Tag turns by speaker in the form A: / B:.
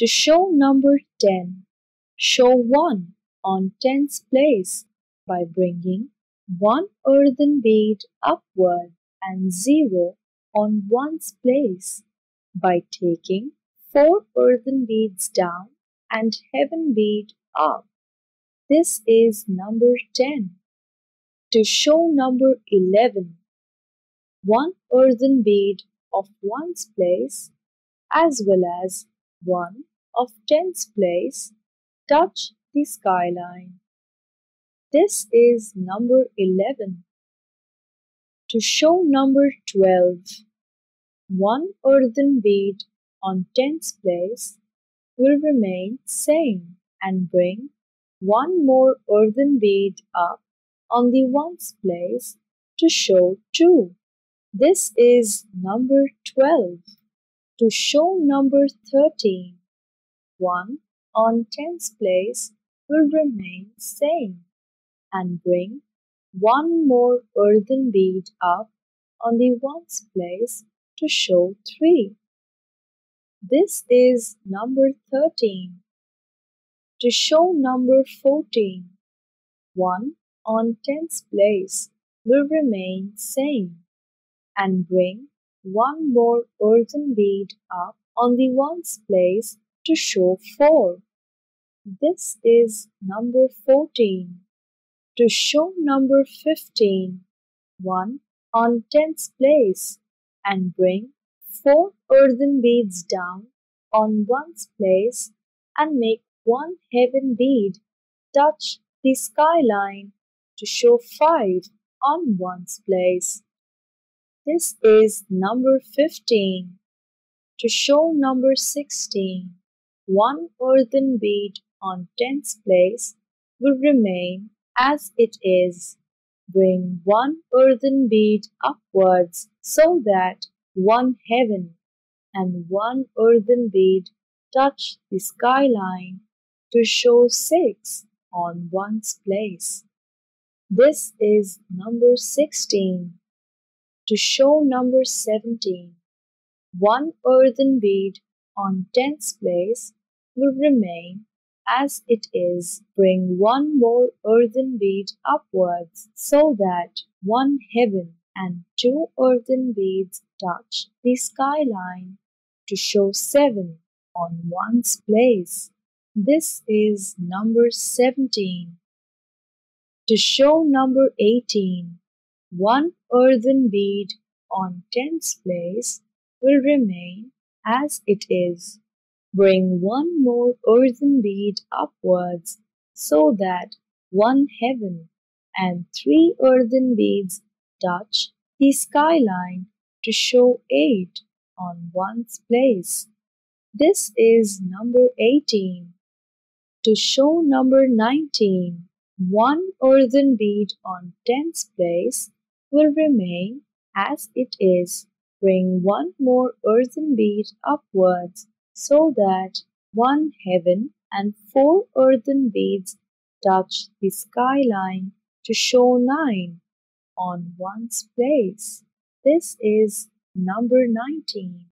A: To show number 10, show 1 on tens place by bringing one earthen bead upward and 0 on ones place by taking 4 earthen beads down and heaven bead up. This is number 10. To show number 11, one earthen bead of ones place as well as one of tens place touch the skyline. This is number 11. To show number 12, one earthen bead on tens place will remain same and bring one more earthen bead up on the ones place to show 2. This is number 12. To show number 13, 1 on tens place will remain same and bring one more earthen bead up on the ones place to show 3. This is number 13. To show number 14, 1 on tens place will remain same and bring one more earthen bead up on the ones place to show 4. This is number 14. To show number 15, 1 on tens place and bring 4 earthen beads down on ones place and make one heaven bead touch the skyline to show 5 on ones place. This is number 15. To show number 16, one earthen bead on tenth place will remain as it is. Bring one earthen bead upwards so that one heaven and one earthen bead touch the skyline to show six on ones place. This is number 16. To show number 17, one earthen bead on tenth place will remain as it is. Bring one more earthen bead upwards so that one heaven and two earthen beads touch the skyline to show seven on ones place. This is number 17. To show number 18, one earthen bead on tens place will remain as it is. Bring one more earthen bead upwards so that one heaven and three earthen beads touch the skyline to show eight on ones place. This is number 18. To show number 19, one earthen bead on tens place will remain as it is. Bring one more earthen bead upwards so that one heaven and four earthen beads touch the skyline to show nine on ones place. This is number 19.